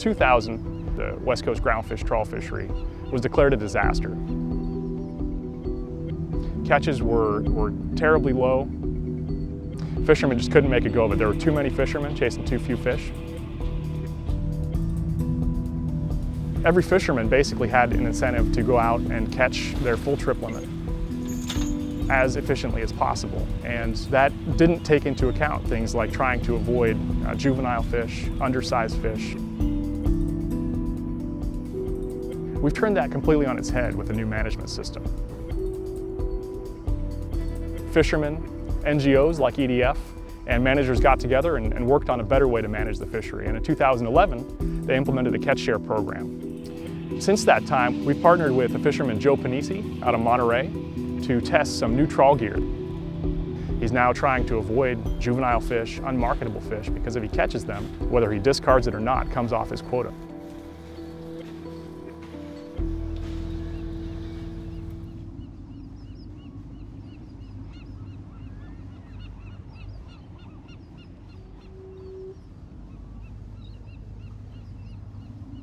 2000, the West Coast groundfish trawl fishery was declared a disaster. Catches were, were terribly low. Fishermen just couldn't make a go of it. There were too many fishermen chasing too few fish. Every fisherman basically had an incentive to go out and catch their full trip limit as efficiently as possible. And that didn't take into account things like trying to avoid uh, juvenile fish, undersized fish. We've turned that completely on its head with a new management system. Fishermen, NGOs like EDF, and managers got together and, and, worked on a better way to manage the fishery. And in 2011, they implemented the catch share program. Since that time, we've partnered with the fisherman Joe Pennisi out of Monterey to test some new trawl gear. He's now trying to avoid juvenile fish, unmarketable fish, because if he catches them, whether he discards it or not, comes off his quota.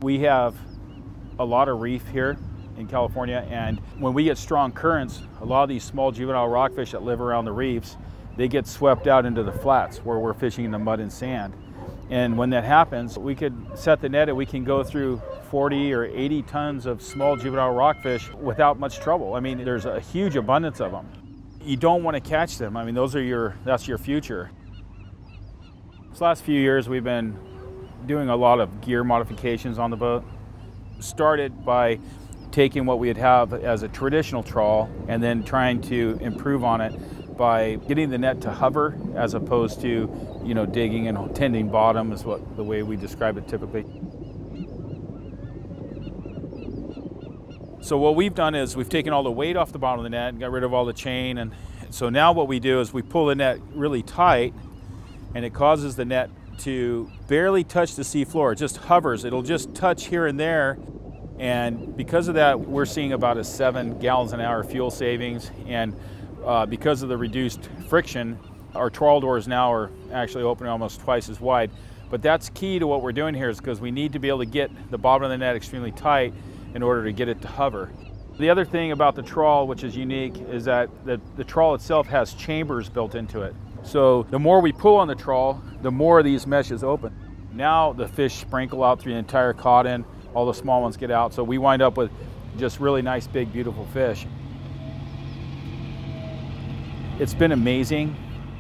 We have a lot of reef here in California and when we get strong currents, a lot of these small juvenile rockfish that live around the reefs, they get swept out into the flats where we're fishing in the mud and sand. And when that happens, we could set the net and we can go through 40 or 80 tons of small juvenile rockfish without much trouble. I mean, there's a huge abundance of them. You don't want to catch them. I mean, those are your, that's your future. This last few years, we've been doing a lot of gear modifications on the boat. Started by taking what we'd have as a traditional trawl and then trying to improve on it by getting the net to hover as opposed to, you know, digging and tending bottom is what the way we describe it typically. So what we've done is we've taken all the weight off the bottom of the net and got rid of all the chain and so now what we do is we pull the net really tight and it causes the net to barely touch the seafloor. It just hovers. It'll just touch here and there. And because of that, we're seeing about a seven gallons an hour fuel savings. And uh, because of the reduced friction, our trawl doors now are actually opening almost twice as wide. But that's key to what we're doing here is because we need to be able to get the bottom of the net extremely tight in order to get it to hover. The other thing about the trawl, which is unique, is that the, the trawl itself has chambers built into it. So the more we pull on the trawl, the more these meshes open. Now the fish sprinkle out through the entire codend, all the small ones get out, so we wind up with just really nice, big, beautiful fish. It's been amazing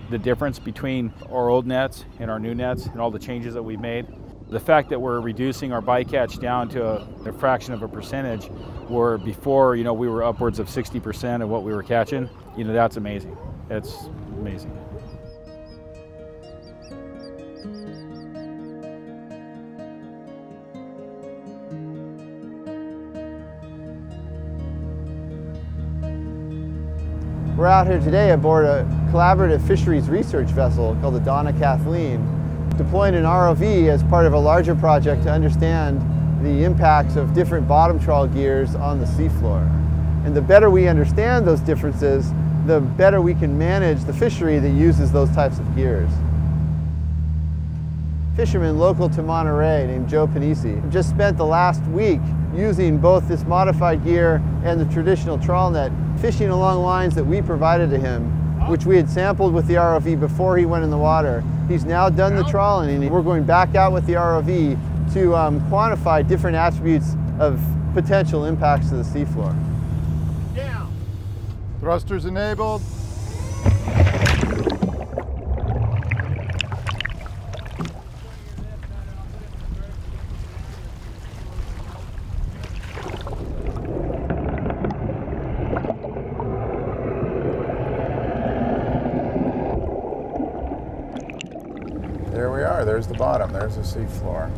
the difference between our old nets and our new nets and all the changes that we've made. The fact that we're reducing our bycatch down to a, a fraction of a percentage where before, you know, we were upwards of 60% of what we were catching, you know, that's amazing. It's amazing. We're out here today aboard a collaborative fisheries research vessel called the Donna Kathleen, deploying an ROV as part of a larger project to understand the impacts of different bottom trawl gears on the seafloor. And the better we understand those differences, the better we can manage the fishery that uses those types of gears. Fisherman local to Monterey named Joe Pennisi just spent the last week using both this modified gear and the traditional trawl net, fishing along lines that we provided to him, which we had sampled with the ROV before he went in the water. He's now done the trawling and we're going back out with the ROV to um, quantify different attributes of potential impacts to the seafloor. Down. Thrusters enabled. There we are, there's the bottom, there's the seafloor.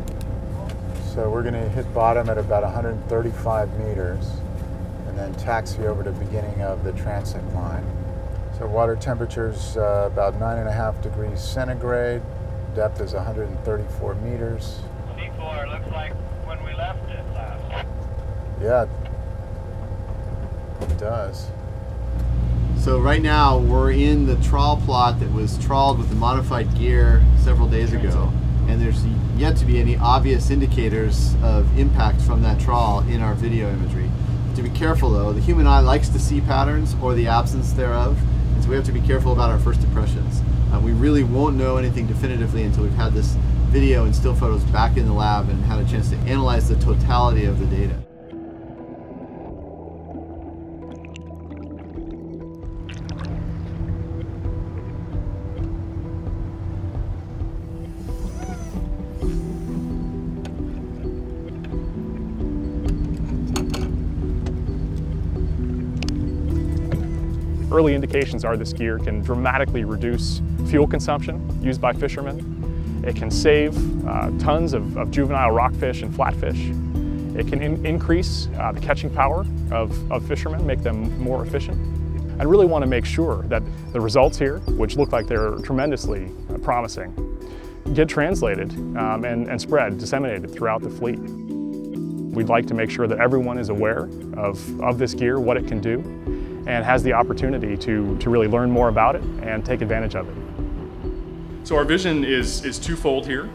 So we're gonna hit bottom at about 135 meters and then taxi over to the beginning of the transit line. So water temperature's uh, about nine and a half degrees centigrade, depth is 134 meters. Seafloor looks like when we left it last. Yeah, it does. So right now we're in the trawl plot that was trawled with the modified gear several days ago. and there's yet to be any obvious indicators of impact from that trawl in our video imagery. To be careful though, the human eye likes to see patterns or the absence thereof, and so we have to be careful about our first impressions. Uh, we really won't know anything definitively until we've had this video and still photos back in the lab and had a chance to analyze the totality of the data. Early indications are this gear can dramatically reduce fuel consumption used by fishermen. It can save uh, tons of, of, juvenile rockfish and flatfish. It can in increase uh, the catching power of, of fishermen, make them more efficient. I really want to make sure that the results here, which look like they're tremendously uh, promising, get translated um, and, and spread, disseminated throughout the fleet. We'd like to make sure that everyone is aware of, of this gear, what it can do, and has the opportunity to, to really learn more about it and take advantage of it. So our vision is, is twofold here.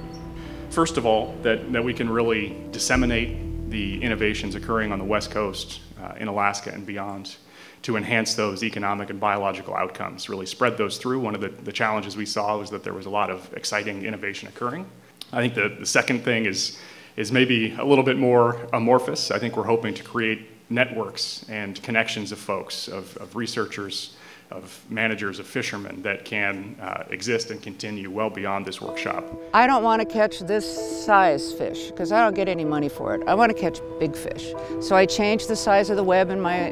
First of all, that, that we can really disseminate the innovations occurring on the West Coast, uh, in Alaska and beyond, to enhance those economic and biological outcomes, really spread those through. One of the, the challenges we saw was that there was a lot of exciting innovation occurring. I think the, the second thing is, is maybe a little bit more amorphous. I think we're hoping to create networks and connections of folks, of, of researchers, of managers, of fishermen that can uh, exist and continue well beyond this workshop. I don't want to catch this size fish because I don't get any money for it. I want to catch big fish. So I changed the size of the web in my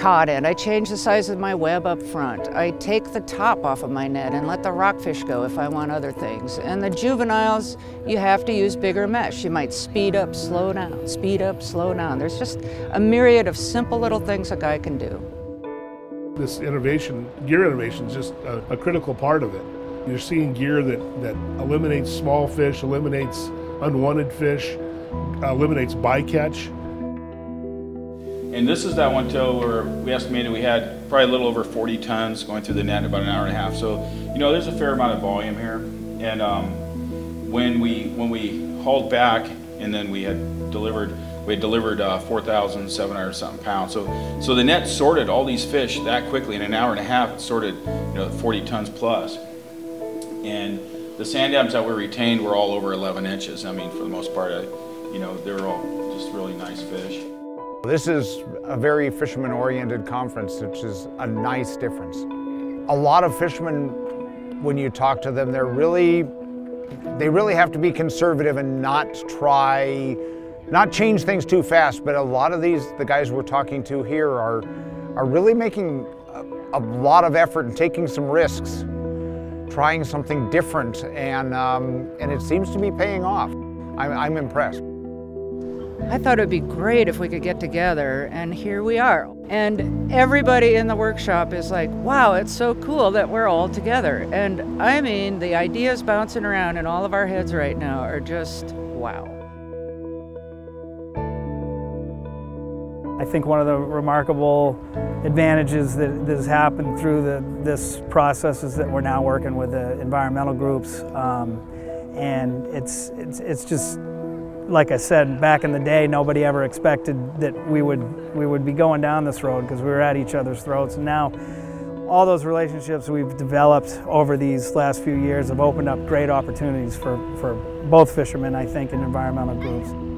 codend. I change the size of my web up front. I take the top off of my net and let the rockfish go if I want other things. And the juveniles, you have to use bigger mesh. You might speed up, slow down, speed up, slow down. There's just a myriad of simple little things a guy can do. This innovation, gear innovation is just a, a critical part of it. You're seeing gear that, that eliminates small fish, eliminates unwanted fish, eliminates bycatch, and this is that one tow where we estimated we had probably a little over 40 tons going through the net in about an hour and a half. So, you know, there's a fair amount of volume here. And um, when we when we hauled back and then we had delivered, we had delivered uh, 4,700 something pounds. So, so the net sorted all these fish that quickly in an hour and a half. It sorted, you know, 40 tons plus. And the sand dabs that were retained were all over 11 inches. I mean, for the most part, I, you know, they were all just really nice fish. This is a very fisherman-oriented conference, which is a nice difference. A lot of fishermen, when you talk to them, they're really, they really have to be conservative and not try, not change things too fast. But a lot of these, the guys we're talking to here are, are really making a, a lot of effort and taking some risks, trying something different, and, um, and it seems to be paying off. I'm, I'm impressed. I thought it would be great if we could get together, and here we are. And everybody in the workshop is like, wow, it's so cool that we're all together. And I mean, the ideas bouncing around in all of our heads right now are just wow. I think one of the remarkable advantages that, that has happened through the, this process is that we're now working with the environmental groups. Um, and it's, it's, it's just like I said, back in the day, nobody ever expected that we would, we would be going down this road because we were at each other's throats. And now all those relationships we've developed over these last few years have opened up great opportunities for, for both fishermen, I think, and environmental groups.